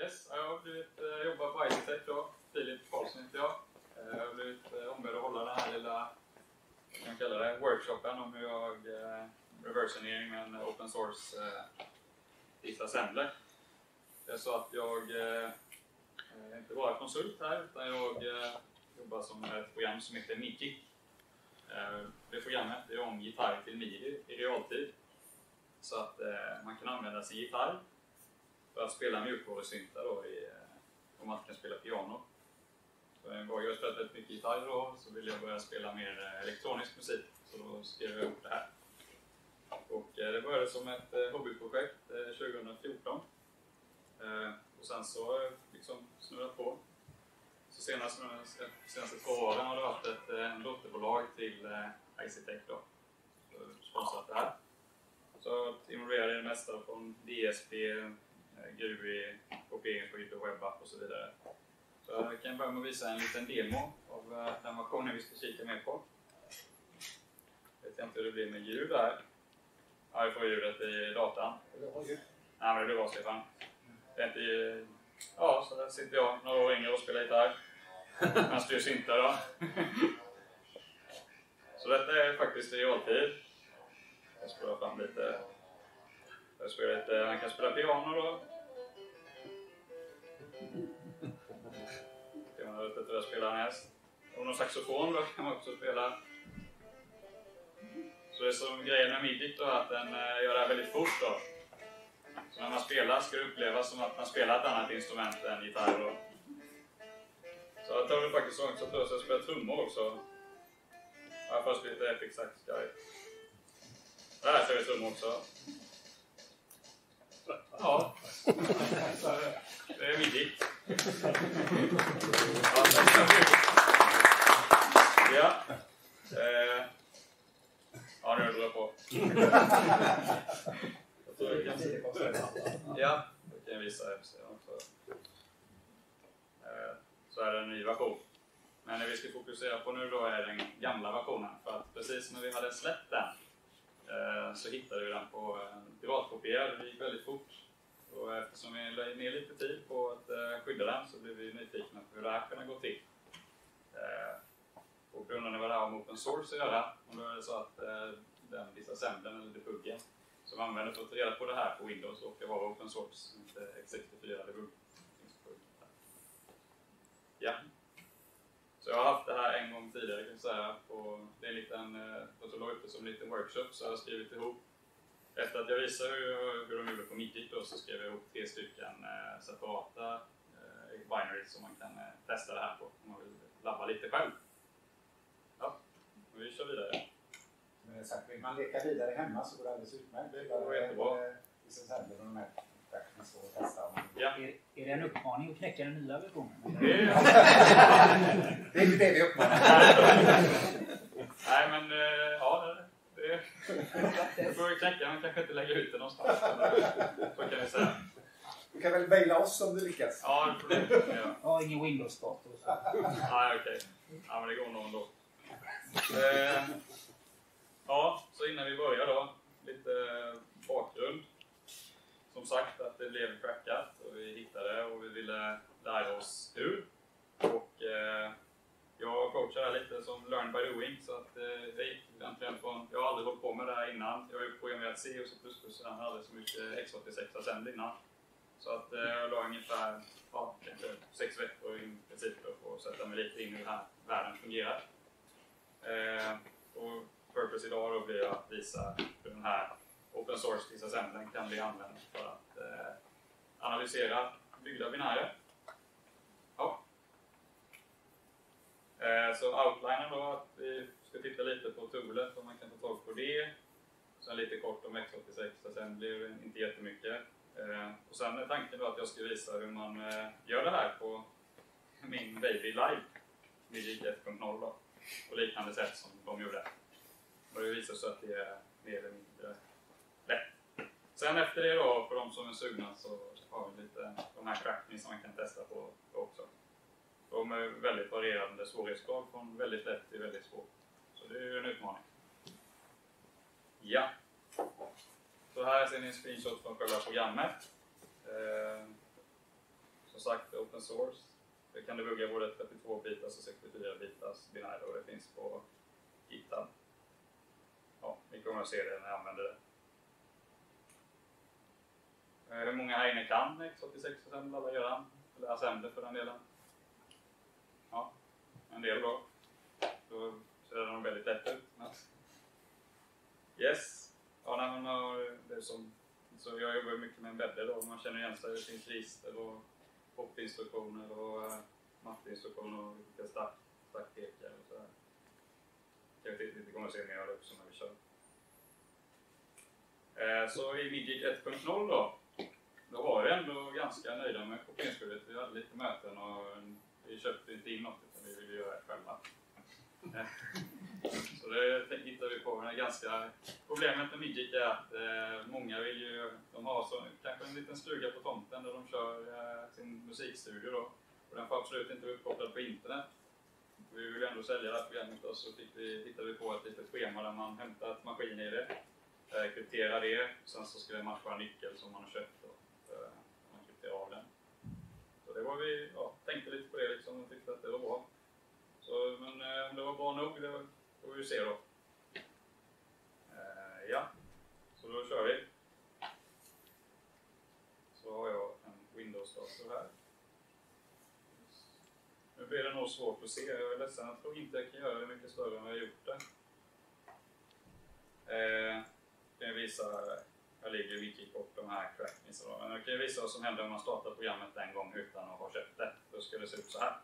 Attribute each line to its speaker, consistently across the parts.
Speaker 1: Yes, jag har blivit, eh, jobbat på Icetech då. Filip Karlsson heter jag. Eh, Jag har blivit eh, ombedd att hålla den här lilla, vad kan man kalla det, workshopen om hur jag eh, reverse engineering med en open source eh, disassembler. Det är så att jag eh, eh, inte bara är konsult här, utan jag eh, jobbar som ett program som heter Miki. Eh, det programmet är om gitarr till midi i realtid. Så att eh, man kan använda sin gitarr för att spela mjukvarusyntar då i, eh, om man inte kan spela piano. Så en gång jag har spelat väldigt mycket gitarr då, så ville jag börja spela mer eh, elektronisk musik. Så då skrev jag ihop det här. Och eh, det började som ett hobbyprojekt 2014. Och sen så har jag liksom snurrat på. Så senast, de senaste två åren har det varit ett dotterbolag till ICTech då. Sponsrat det här. Så involverade i det mesta från DSP, GUI, kopieringsskydd och webbapp och så vidare. Så jag kan börja med att visa en liten demo av eh, den versionen vi ska kika mer på. Jag vet inte hur det blir med ljud där. Ja, vi får ljudet i datan. Nej, men det blir bra Stefan. Det är inte... Ja, så där sitter jag några år yngre och spelar gitarr. Han styr syntar då. Så detta är faktiskt i realtid. Jag spelar fram lite. Jag spelar lite, han kan spela piano då. Man vet inte vad jag spelar härnäst. Och någon saxofon då kan man också spela. Så det är som grejen med midi då, att den eh, gör det här väldigt fort då. Så när man spelar ska det upplevas som att man spelar ett annat instrument än gitarr då. Så jag tar det faktiskt så långt så att jag spelar trummor också. Ja, först lite Epic Sax guy. Där kör vi trummor också. Ja. Det är midi. Ja. Eh, ja, nu drar jag på. Jag tror jag kan- Ja, det kan jag visa hemsidan eh, Så är det en ny version. Men det vi ska fokusera på nu då är den gamla versionen. För att precis när vi hade släppt den så hittade vi den på en piratkopierad. Det gick väldigt fort. Och eftersom vi la ner lite tid på att eh, skydda den så blev vi nyfikna på hur det här kunde gå till. Eh, Och undrade vad det här med open source att göra. Och då är det så att eh, den disassemblen eller debuggen som använder för att ta reda på det här på Windows och det var open source, inte X64 debug. Ja. Så jag har haft det här en gång tidigare kan jag säga. På, det är en liten, jag la upp det som en liten workshop så jag har skrivit ihop efter att jag visade hur, hur de gjorde på då så skrev jag ihop tre stycken eh, separata eh, binaries som man kan eh, testa det här på om man vill labba lite själv. Ja, och vi kör vidare.
Speaker 2: Men sagt, vill man leka vidare hemma så går det alldeles utmärkt.
Speaker 1: Det går jättebra.
Speaker 2: Eh, Disassembler och de här testa. om man-
Speaker 1: Ja.
Speaker 3: Är, det en uppmaning att knäcka den nya versionen?
Speaker 1: Det är,
Speaker 2: inte det vi uppmanar.
Speaker 1: nej men, eh, ja det, det, det får vi knäcka men kanske inte lägga ut det någonstans. Så kan vi säga.
Speaker 2: Du kan väl mejla oss om du lyckas.
Speaker 1: Ja, det får du göra.
Speaker 3: Jag har ingen Windows-dator.
Speaker 1: Nej, okej. Ja, men det går nog ändå. Eh, ja, så innan vi börjar då, lite bakgrund. Som sagt att det blev crackat vi hittade och vi ville lära oss hur. Och eh, jag coachar här lite som learn by doing så att eh, jag gick egentligen från, jag har aldrig hållit på med det här innan. Jag har ju programmerat C och C++ så jag hade aldrig så mycket X86 assembly innan. Så att eh, jag la ungefär ja, kanske sex veckor i princip då för att sätta mig lite in i hur den här världen fungerar. Eh, och purpose idag då blir att visa hur den här open source disassemblen kan bli använd för att eh, analysera byggda binärer. Ja. Eh, så outlinen då att vi ska titta lite på toolet om man kan ta tag på det. Sen lite kort om X86 assembly, inte jättemycket. Eh, och sen är tanken då att jag ska visa hur man eh, gör det här på min Baby Live, Magic 1.0 då, på liknande sätt som de gjorde. Och det visar sig att det är mer eller mindre. Sen efter det då, för de som är sugna, så har vi lite de här crackning som man kan testa på också. De är väldigt varierande svårighetsgrad från väldigt lätt till väldigt svårt. Så det är ju en utmaning. Ja. Så här ser ni en screenshot från själva programmet. Eh, som sagt open source. Det kan debugga både 32 bitars och 64 bitars binärer och det finns på GitHub. Ja, ni kommer att se det när jag använder det. Hur många här inne kan X86 assembla eller göra? Eller assembler för den delen? Ja, en del då. Då ser den väldigt lätt ut. Yes. Ja, nej, man har, eh, det som, så jag jobbar mycket med embedded då. Man känner igen sig. Det finns register och hoppinstruktioner och eh, äh, mappinstruktioner och lite stack, stackpekar och sådär. Jag vet inte, det kommer att se mer av det också när vi kör. Eh, så i Midgik 1.0 då, då var vi ändå ganska nöjda med kopieringsskyddet. Vi hade lite möten och vi köpte inte in något utan vi ville göra det själva. Så det hittade vi på. Men ganska, problemet med Midgik är att eh, många vill ju, de har så, kanske en liten stuga på tomten där de kör eh, sin musikstudio då. Och den får absolut inte vara uppkopplad på internet. Vi vill ändå sälja det här programmet och så fick vi, hittade vi på ett litet schema där man hämtar ett maskin i det, eh, krypterar det, sen så ska det matcha en nyckel som man har köpt då, eh, man krypterar av den. Så det var vi, ja, tänkte lite på det liksom och tyckte att det var bra. Så, men eh, om det var bra nog, det får vi ju se då. Eh, ja, så då kör vi. Så har jag en Windows-dator här. Nu blir det nog svårt att se. Jag är ledsen, att jag inte kan göra det mycket större än vad jag har gjort det. Eh, kan jag visa, jag ligger i kort, de här crackings. Men jag kan ju visa vad som händer om man startar programmet en gång utan att ha köpt det. Då ska det se ut så här.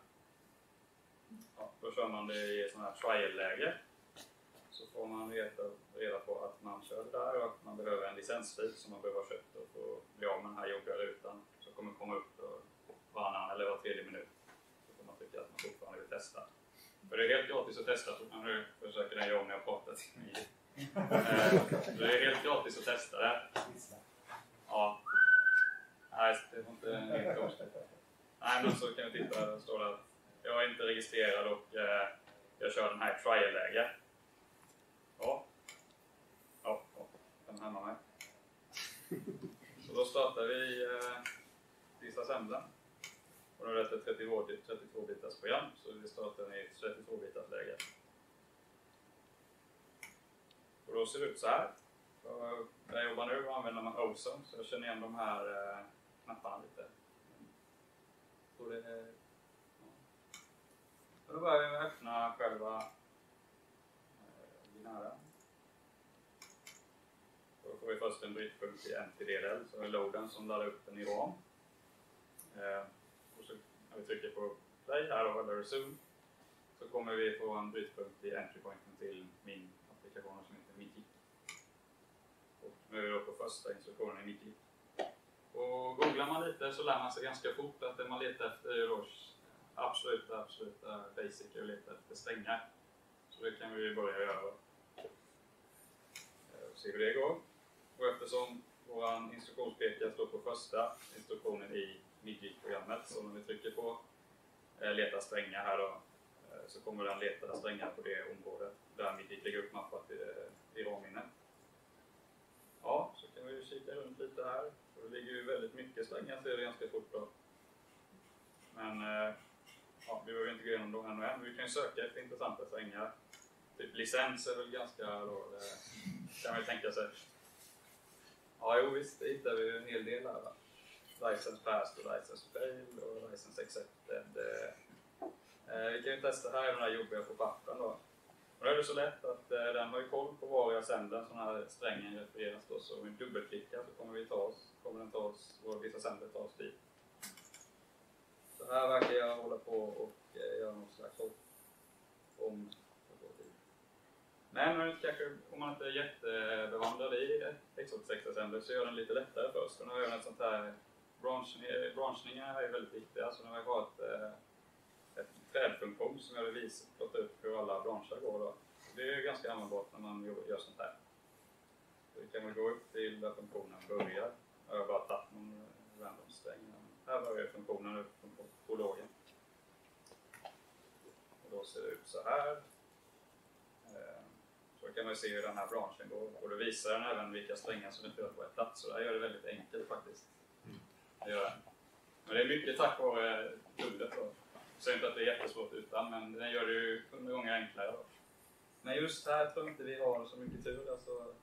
Speaker 1: Ja, då kör man det i sådana här trial-läge. Så får man veta, reda på att man kör det där och att man behöver en licensfil som man behöver ha köpt för att bli av med den här jobbiga rutan. Så kommer komma upp varannan eller var tredje minut. Så får man tycka att man fortfarande vill testa. För det är helt gratis att testa. Så nu försöker den göra om när jag pratar till mig. Eh, det är helt gratis att testa det. Ja. Nej, det var inte helt konstigt. Nej, men så kan vi titta. Det står att jag är inte registrerad och eh, jag kör den här i trial-läge. Ja. Ja, ja. Den hämmar mig. Så då startar vi eh, disassemblen. Och nu är det ett 32-bitars program, så vi startar i 32-bitars läge. Och då ser det ut så här. Så när jag jobbar nu använder man Ozone, så jag känner igen de här eh, knapparna lite. Så det eh, ja. Så då börjar vi med att öppna själva eh, binären. Då får vi först en brytpunkt i NTDL, så är loaden som laddar upp den i ram. Eh, och så när vi trycker på play här då, eller zoom, så kommer vi få en brytpunkt i entry pointen till min applikation som heter Mickey. Och nu är vi då på första instruktionen i Mickey. Och googlar man lite så lär man sig ganska fort att det man letar efter är då absoluta, absoluta basic och letar efter strängar. Så det kan vi börja göra. då. Eh, och se hur det går. Och eftersom vår instruktionspekare står på första instruktionen i MIDI-programmet, så vi trycker på eh, leta strängar här då, eh, så kommer den leta strängar på det området där MIDI lägger uppmappat mappen i ramminnet. Ja, så kan vi kika runt lite här. Och det ligger ju väldigt mycket strängar ser det ganska fort då. Men eh, ja, vi behöver inte gå igenom dem ännu än. Vi kan ju söka efter intressanta strängar. Typ licens är väl ganska då, det kan man ju tänka sig. Ja, jo visst, det hittar vi ju en hel del här. Va? License passed och license failed och license accepted. Eh. eh, vi kan ju testa här den här jobbiga på pappen då. Och då är det så lätt att eh, den har ju koll på var jag sänder, sån här strängen refereras då. Så om vi dubbelklickar så kommer vi ta oss, kommer den ta oss, våra vissa sänder ta oss dit. Så här verkar jag hålla på och eh, göra något slags hopp om Nej, men kanske om man inte är jättebevandrad i X86 assembler så gör den lite lättare först. För nu har jag ett sånt här branschningar branchningar är väldigt viktiga. Så nu har jag ett, ett trädfunktion som jag vill visa, plåta upp hur alla branscher går. Då. Det är ganska användbart när man gör sånt här. Så vi kan väl gå upp till där funktionen börjar. Jag har bara tagit någon random sträng. Här börjar funktionen upp från prologen. Och då ser det ut så här. Eh, Så kan man se hur den här branschen går. Och då visar den även vilka strängar som är på ett plats. Så det här gör det väldigt enkelt faktiskt. Det gör den. Men det är mycket tack vare guldet då. Jag säger inte att det är jättesvårt utan, men den gör det ju hundra gånger enklare. Då. Men just här tror jag inte vi har så mycket tur. Alltså,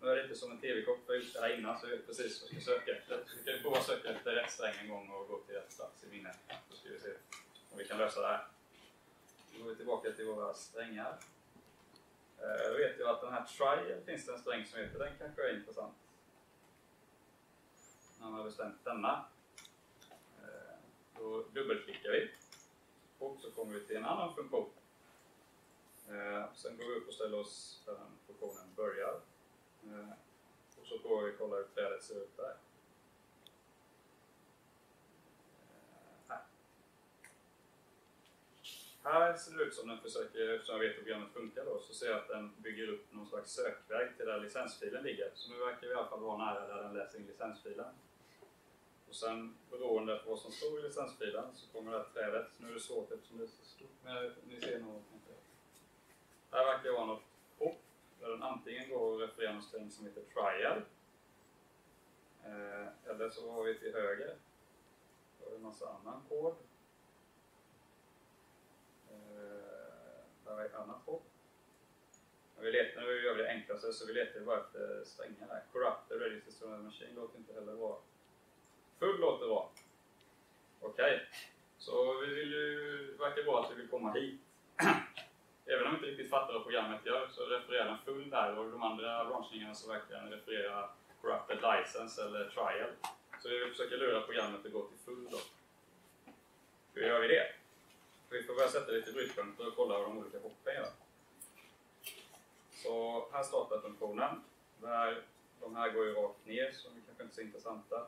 Speaker 1: nu är det inte som en TV-kock för just här innan så jag vet precis vad jag ska söka efter. Så vi kan ju prova att söka efter rätt sträng en gång och gå till rätt plats i minnet. Då ska vi se om vi kan lösa det här. Då går vi tillbaka till våra strängar. Eh, Då vet jag att den här trial finns det en sträng som heter. Den kanske är intressant. När man har bestämt denna. Eh, Då dubbelklickar vi. Och så kommer vi till en annan funktion. Eh, Sen går vi upp och ställer oss där den funktionen börjar. Eh, Och så går vi kolla hur trädet ser ut där. Eh, Här. Här ser det ut som den försöker, eftersom jag vet hur programmet funkar då, så ser jag att den bygger upp någon slags sökväg till där licensfilen ligger. Så nu verkar vi i alla fall vara nära där den läser in licensfilen. Och sen beroende på vad som står i licensfilen så kommer det här trädet, nu är det svårt eftersom det är så stort, men ni ser nog. Här verkar det vara något hopp där den antingen går och refererar någon sträng som heter trial. Eh, eller så har vi till höger, då har vi en massa annan kod. Eh, där är ett annat hopp. Men vi letar, nu gör vi det enklaste så vi letar bara efter strängar här. Corrupted Register Machine låter inte heller bra. Full låter bra. Okej. Så vi vill ju, verkar bra att vi vill komma hit. Även om vi inte riktigt fattar vad programmet gör så refererar den full där och de andra branschningarna så verkar den referera corrupted license eller trial. Så vi vill försöka lura programmet att gå till full då. Hur gör vi det? Vi får börja sätta lite brytpunkter och kolla vad de olika hoppen gör. Så här startar funktionen. Där, de här går ju rakt ner så de är kanske inte så intressanta.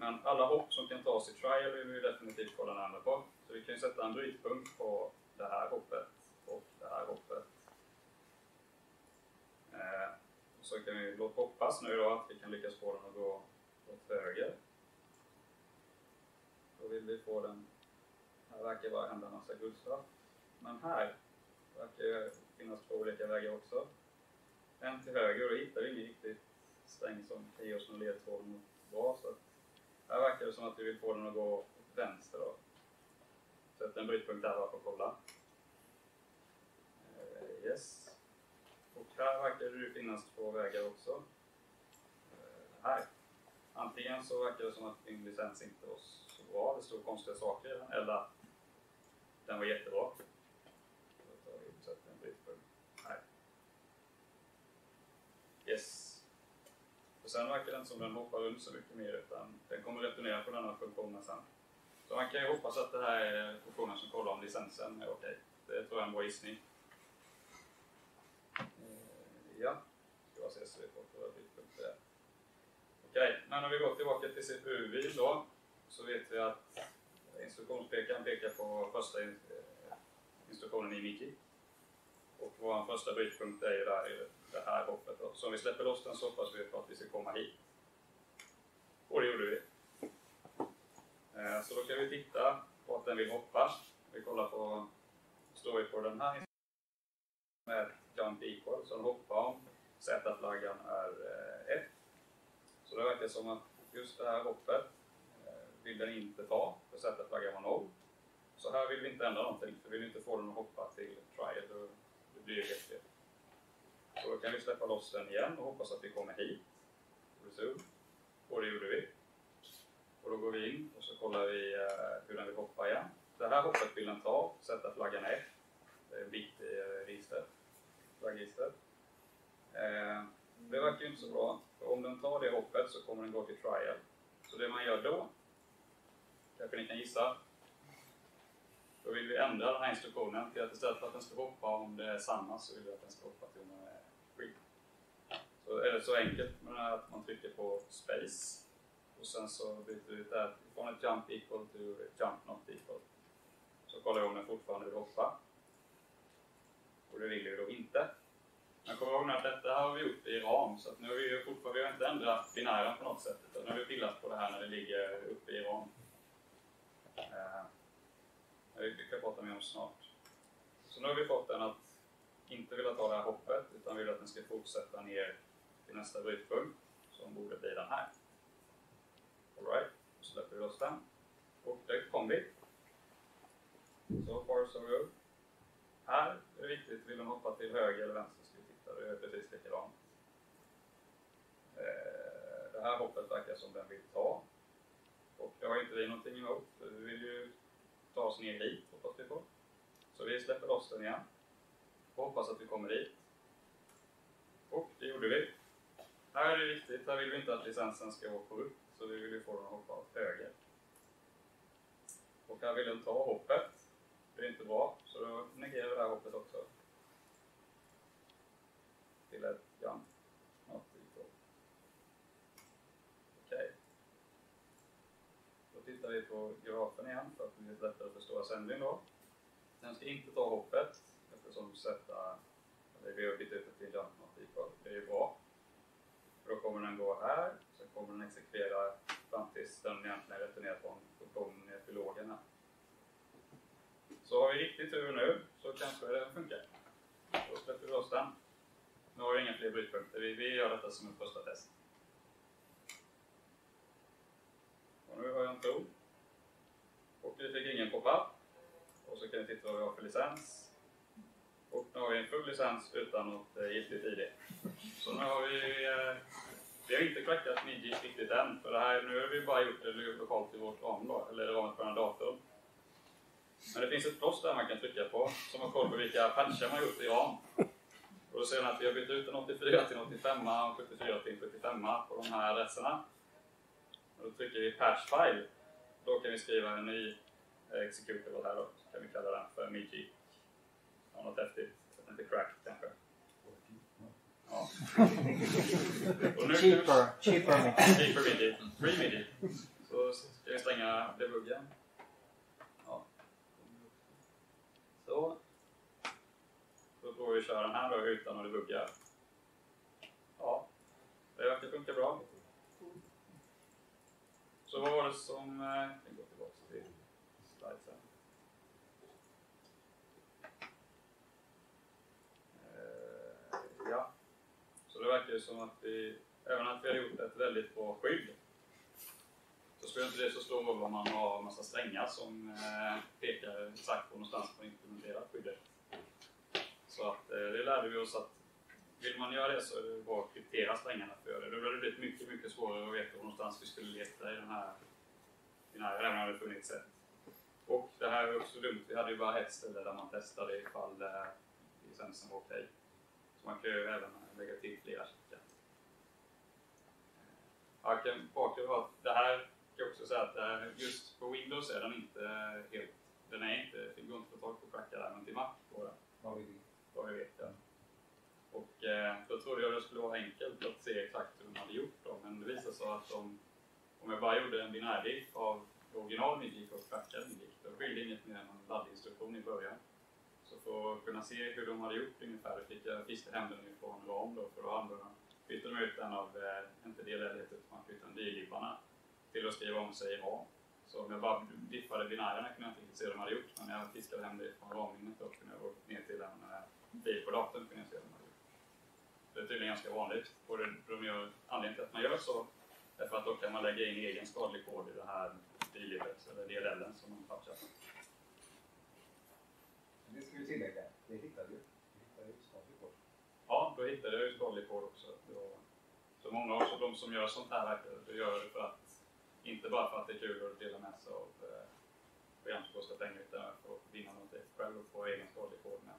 Speaker 1: Men alla hopp som kan tas i trial vill vi definitivt kolla närmare på. Så vi kan ju sätta en brytpunkt på det här hoppet och det här hoppet. Eh, och så kan vi låta hoppas nu då att vi kan lyckas få den att gå åt höger. Då vill vi få den... Här verkar bara hända en massa guldstraff. Men här verkar det finnas två olika vägar också. En till höger och då hittar vi ingen riktigt sträng som kan ge oss någon ledtråd mot bra. Så att här verkar det som att vi vill få den att gå åt vänster då. Sätt en brytpunkt där bara för att kolla. Eh, yes. Och här verkar det finnas två vägar också. Eh, här. Antingen så verkar det som att din licens inte var så bra, det stod konstiga saker i den, eller att den var jättebra. Då tar vi och sätter en brytpunkt här. Yes. Och sen verkar det inte som den hoppar runt så mycket mer utan den kommer returnera på denna funktionen sen. Så man kan ju hoppas att det här är funktionen som kollar om licensen är okej. Det tror jag är en bra gissning. Eh, ja, ska bara se så vi får där. Okej, men om vi går tillbaka till CPU-vyn då så vet vi att instruktionspekaren pekar på första eh, instruktionen i Miki. Och vår första brytpunkt är ju där i det här hoppet. Så om vi släpper loss den så hoppas vi på att vi ska komma hit. Och det gjorde vi. Eh, så då kan vi titta på att den vill hoppa. Vi kollar på, står vi på den här med jump equal, så den hoppar om Z-flaggan är eh, 1. Så det verkar som att just det här hoppet eh, vill den inte ta, för Z-flaggan var 0. Så här vill vi inte ändra någonting, för vi vill inte få den att hoppa till trial, blir det häftigt. helt då kan vi släppa loss den igen och hoppas att vi kommer hit. Och det gjorde vi. Och då går vi in och så kollar vi eh, hur den vill hoppa igen. Det här hoppet vill den ta, sätta flaggan F. Det är en bit i eh, registret. Flaggregistret. Eh, det verkar ju inte så bra. För om den tar det hoppet så kommer den gå till trial. Så det man gör då, kanske ni kan gissa, då vill vi ändra den här instruktionen till att istället för att den ska hoppa om det är samma så vill vi att den ska hoppa till om den är skit. Så är det så enkelt med det här att man trycker på space och sen så byter vi ut det här från ett jump equal till ett jump not equal. Så kollar vi om den fortfarande vill hoppa. Och det vill vi då inte. Men kom ihåg nu att detta har vi gjort i ram så att nu har vi fortfarande vi har inte ändrat binären på något sätt utan nu har vi pillat på det här när det ligger uppe i ram. Eh, det kan jag prata mer om snart. Så nu har vi fått den att inte vilja ta det här hoppet utan vill att den ska fortsätta ner till nästa brytpunkt som borde bli den här. Alright, då släpper vi loss den. Och där kom vi. So far so good. Här är det viktigt, vill man hoppa till höger eller vänster ska vi titta, det är precis likadant. Eh, det här hoppet verkar som den vill ta. Och det har inte vi någonting emot, för vi vill ju ta oss ner hit, hoppas vi på. Så vi släpper loss den igen. Och hoppas att vi kommer dit. Och det gjorde vi. Här är det viktigt, här vill vi inte att licensen ska hoppa upp, så vi vill ju få den att hoppa åt höger. Och här vill den ta hoppet. Det är inte bra, så då negerar vi det här hoppet också. Till ett jump. Not equal. Okej. Då tittar vi på grafen igen för att det blir lite lättare att förstå sändning. då. Den ska inte ta hoppet eftersom sätta, eller vi har bytt ut det till jump not. Det är ju bra. För då kommer den gå här, sen kommer den exekvera fram tills den egentligen returnerar från funktionen ner till lågen här. Så har vi riktigt tur nu så kanske den funkar. Då släpper vi loss den. Nu har vi inga fler brytpunkter, vi, vi gör detta som ett första test. Och nu har jag en ton Och vi fick ingen pop-up. Och så kan vi titta vad vi har för licens. Och nu har vi en full licens utan något eh, giltigt ID. Så nu har vi... Eh, vi har inte crackat Midgis riktigt än, för det här, nu har vi bara gjort det lokalt i vårt ram då, eller ramet på den här datorn. Men det finns ett plåster där man kan trycka på som har koll på vilka patchar man gjort i ram. Och då ser man att vi har bytt ut en 84 till en 85 och 74 till en 75 på de här adresserna. Och då trycker vi patch file. Då kan vi skriva en ny eh, executable här då, så kan vi kalla den för Midgi. Ja, något häftigt. Så att den inte crack kanske. Ja. Och nu-
Speaker 3: Cheaper. Cheaper mix.
Speaker 1: Cheaper midi. Free midi. Så ska vi stänga debuggen. Ja. Så. Då får vi köra den här då utan att debugga. Ja, det verkar funka bra. Så vad var det som... Eh, jag går tillbaka till slidesen. Eh, ja. Så det verkar ju som att vi, även att vi har gjort ett väldigt bra skydd, så skulle inte det så stor roll om man har en massa strängar som eh, pekar exakt på någonstans på implementerat skyddet. Så att det lärde vi oss att vill man göra det så är det bra att kryptera strängarna för det. Då hade det blivit mycket, mycket svårare att veta var någonstans vi skulle leta i den här, i den här även om det funnits ett. Och det här är också dumt, vi hade ju bara ett ställe där man testade ifall eh, licensen var okej. Så man kan ju även lägga till flera checkar. Jag kan bakgrund var att det här kan jag också säga att eh, just på Windows är den inte helt, den är inte, det går inte att få tag på crackar där, men till Mac går den.
Speaker 2: Vad vi vill.
Speaker 1: Vad jag vet jag. Och eh, då trodde jag det skulle vara enkelt att se exakt hur de hade gjort dem, men det visade sig att de, om jag bara gjorde en binärdiff av original Midgik och crackad Midgik, då skilde inget mer än en laddinstruktion i början. Så för att kunna se hur de hade gjort ungefär fick jag fiska hem den ifrån ram då för då använde bytte de ut en av, eh, inte DLL utan man bytte en till att skriva om sig i ram. Så om jag bara diffade binärerna kunde jag inte riktigt se hur de hade gjort, men när jag fiskade hem det från ramminnet och kunde jag gå ner till en eh, fil på datorn kunde jag se hur de hade gjort. Det är tydligen ganska vanligt. Och det, de gör, anledningen till att man gör så är för att då kan man lägga in egen skadlig kod i det här dilibet, eller DLLen som man patchar.
Speaker 2: Det ska vi tillägga. Det hittade vi. Vi hittade ju skadlig kod.
Speaker 1: Ja, då hittade jag ju skadlig kod också. Då, så många av de som gör sånt här det gör det för att, inte bara för att det är kul att dela med sig av eh, program som kostar pengar, utan för att vinna någonting själv och få egen skadlig kod med.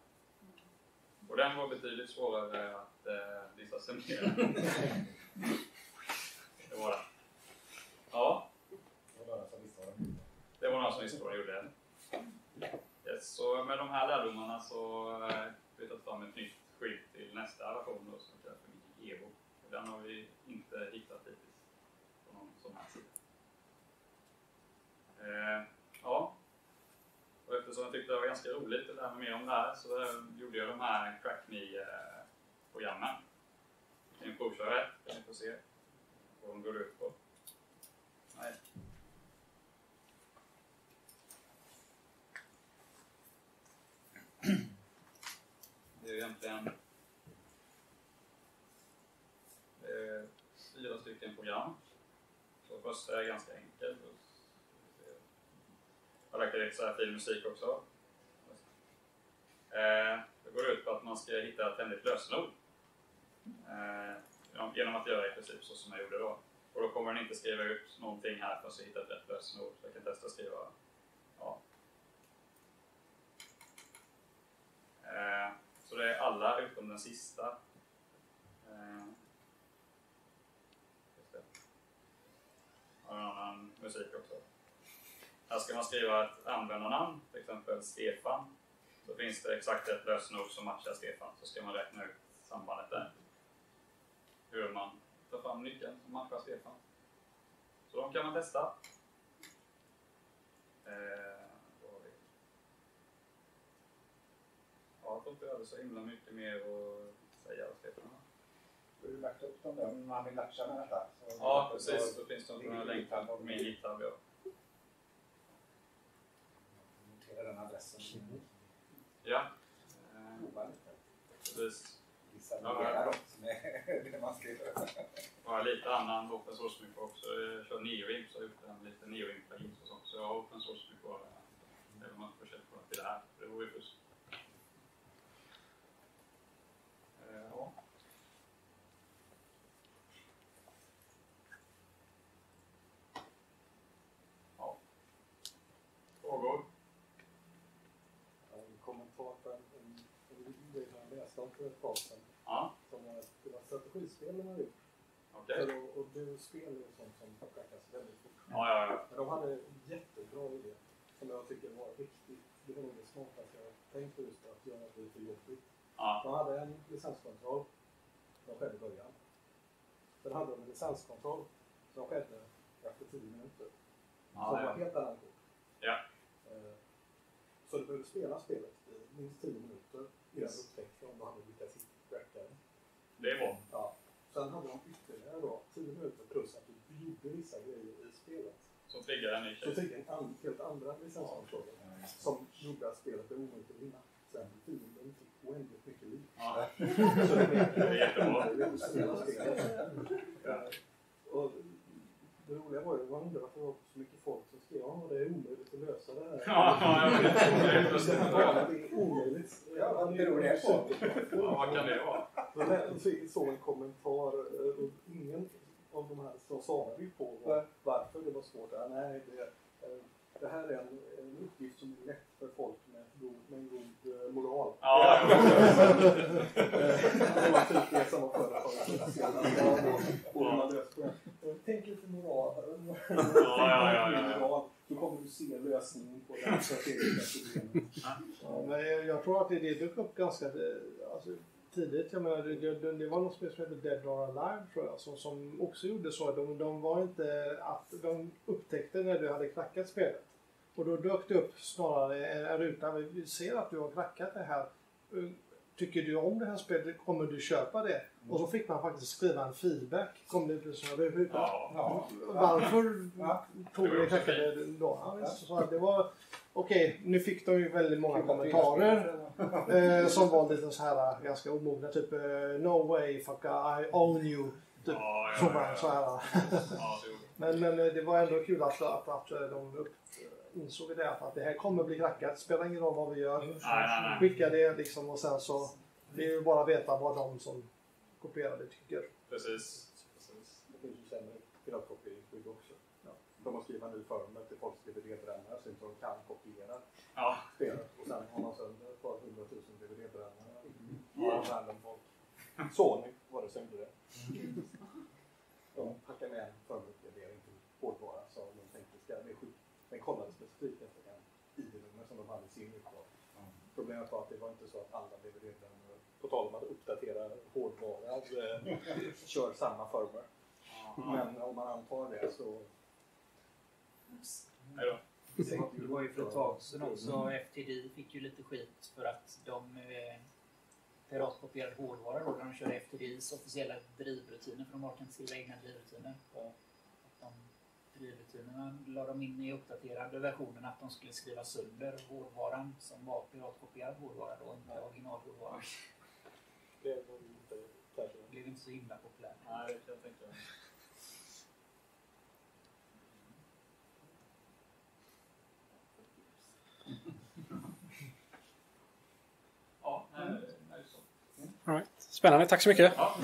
Speaker 1: Och den var betydligt svårare att eh, disassemblera. det var den. Ja,
Speaker 2: Det var
Speaker 1: någon som visste vad de gjorde. Yes, så med de här lärdomarna så eh, har vi tagit fram ett nytt skydd till nästa version då, som kallas för Mickey Evo. Den har vi inte hittat hittills på någon sån här sida. Eh, ja, och eftersom jag tyckte det var ganska roligt att lära mig mer om det här så eh, gjorde jag de här CrackMe-programmen. Eh, en provköra ett, kan ni få se vad de går ut på. Nej. Det är egentligen eh, fyra stycken program. Så första är ganska enkelt. Då ska vi se. lagt till så här fin musik också. Eh, det går ut på att man ska hitta ett hemligt lösenord. Eh, genom- att göra i princip så som jag gjorde då. Och då kommer den inte skriva ut någonting här förrän jag hittat rätt lösenord. Så jag kan testa att skriva ja. Eh, så det är alla utom den sista. Eh, just det. Har en annan musik också. Här ska man skriva ett användarnamn, till exempel Stefan. Så finns det exakt ett lösenord som matchar Stefan, så ska man räkna ut sambandet där. Hur man tar fram nyckeln som matchar Stefan. Så de kan man testa. Eh? Ja, jag tror inte jag hade så himla mycket mer att säga om Stefan.
Speaker 2: Du har ju lagt upp dem där om man vill latcha med detta.
Speaker 1: Ja, precis. Då finns
Speaker 2: GitHub.
Speaker 1: på min GitHub. Ja.
Speaker 2: Notera den adressen.
Speaker 1: ja. Eh,
Speaker 2: Prova lite.
Speaker 1: precis.
Speaker 2: Vissa
Speaker 1: Ja, ja.
Speaker 2: göra med det man skriver.
Speaker 1: Jag har lite annan open source mycket också. Jag kör NeoImp så jag har gjort en lite NeoImp plugins och sånt. Så jag har open source mycket kvar. Även om man inte får köpa till det här. Det vore ju fusk.
Speaker 4: 16 för ett par år sedan.
Speaker 1: Ja.
Speaker 4: Som var ett strategispel de hade gjort. Okay. Och, och du spelar ju sånt som skackas väldigt fort.
Speaker 1: Ja, ja, ja.
Speaker 4: Men de hade en jättebra idé som jag tycker var riktigt... Det var nog det smartaste jag tänkt på just att göra något lite jobbigt.
Speaker 1: Ja.
Speaker 4: De hade en licenskontroll som skedde i början. Sen hade de en licenskontroll som skedde efter 10 minuter.
Speaker 1: Ja,
Speaker 4: som var helt annan kort.
Speaker 1: Ja.
Speaker 4: Eh, så du behövde spela spelet i minst 10 minuter
Speaker 1: Det är bra.
Speaker 4: Ja. Sen hade de ytterligare då 10 minuter plus att du gjorde vissa grejer i spelet.
Speaker 1: Som triggar en ny tjej.
Speaker 4: fick en an, helt andra licenskontroller som gjorde att spelet blev omöjligt att vinna. Sen fienden fick oändligt mycket liv.
Speaker 1: Ja,
Speaker 4: Så det blev
Speaker 1: det är jättebra.
Speaker 4: Eh, Och det roliga var ju, man undrade varför det var så mycket folk att det är omöjligt att lösa det här.
Speaker 1: Ja, ja, jag vet. Det är
Speaker 4: omöjligt.
Speaker 2: Ja, vad beror det på?
Speaker 1: Ja, vad kan det vara?
Speaker 4: Jag såg en kommentar eh, och ingen av de här som svarade på var, varför det var svårt. Ja, nej, det, eh, det här är en, en uppgift som är lätt för folk med, god, med en god eh, moral.
Speaker 1: Ja, ja.
Speaker 4: det var typ det som var löste det. Tänk lite moral.
Speaker 1: ja, ja, ja.
Speaker 4: Moral, Så kommer du se lösningen på det här strategiska problemet.
Speaker 5: Ja, men jag, jag tror att det, det dök upp ganska alltså, tidigt. Jag menar, det, det, det var något spel som hette Dead or Alive tror jag som, som också gjorde så. De, de var inte att de upptäckte när du hade knackat spelet. Och då dök det upp snarare en, en ruta. Vi ser att du har knackat det här. Tycker du om det här spelet? Kommer du köpa det? Och så fick man faktiskt skriva en feedback. Kom det här, utan,
Speaker 1: Ja,
Speaker 2: Ja.
Speaker 5: varför
Speaker 2: Ja.
Speaker 5: tog
Speaker 1: Det
Speaker 5: knackade då? Ja, visst. Så det var Okej, nu fick de ju väldigt många kommentarer eh, som var lite så här eh, ganska omogna. Typ eh, No way fuck I own you. Typ.
Speaker 1: Ja,
Speaker 5: Så
Speaker 1: ja, ja,
Speaker 5: så här.
Speaker 1: Ja, det gjorde
Speaker 5: Men, men eh, det var ändå kul att, att, att de upp, insåg det att, att det här kommer bli knackat. Det spelar ingen roll vad vi gör.
Speaker 1: Nej, nej, nej.
Speaker 5: Skicka det liksom och sen så det är ju bara att veta vad de som kopierar det tycker.
Speaker 1: Precis. Precis.
Speaker 4: Det finns ju sämre piratkopieringsbygg också. Ja. De har skrivit en ny formel till folks DVD-brännare så inte de kan kopiera
Speaker 1: Ja,
Speaker 4: spelet. Och sen har man sönder ett par hundratusen DVD-brännare. Ja, random folk. Sony var det som gjorde det. De packade med en formeluppgradering till hårdvara så de tänkte ska det skick. Den kollade specifikt efter en ID-nummer som de hade i sin utgåva. Problemet var att det var inte så att alla DVD-brännare, på tal om att uppdatera hårdvara, eh, kör samma firmware.
Speaker 1: ja.
Speaker 4: Men om man antar det så...
Speaker 1: Då.
Speaker 3: Det var ju för ett tag sedan också. FTD fick ju lite skit för att de eh, piratkopierade hårdvara då. när De körde FTDs officiella drivrutiner för de orkade inte skriva egna drivrutiner. Och de drivrutinerna la de in i uppdaterade versionen att de skulle skriva sönder hårdvaran som var piratkopierad hårdvara då, inte originalhårdvara
Speaker 4: blev nog inte
Speaker 3: särskilt... Blev inte så himla populär.
Speaker 1: Nej, jag tänker jag. All right.
Speaker 6: Spännande, tack så mycket.
Speaker 1: Ja.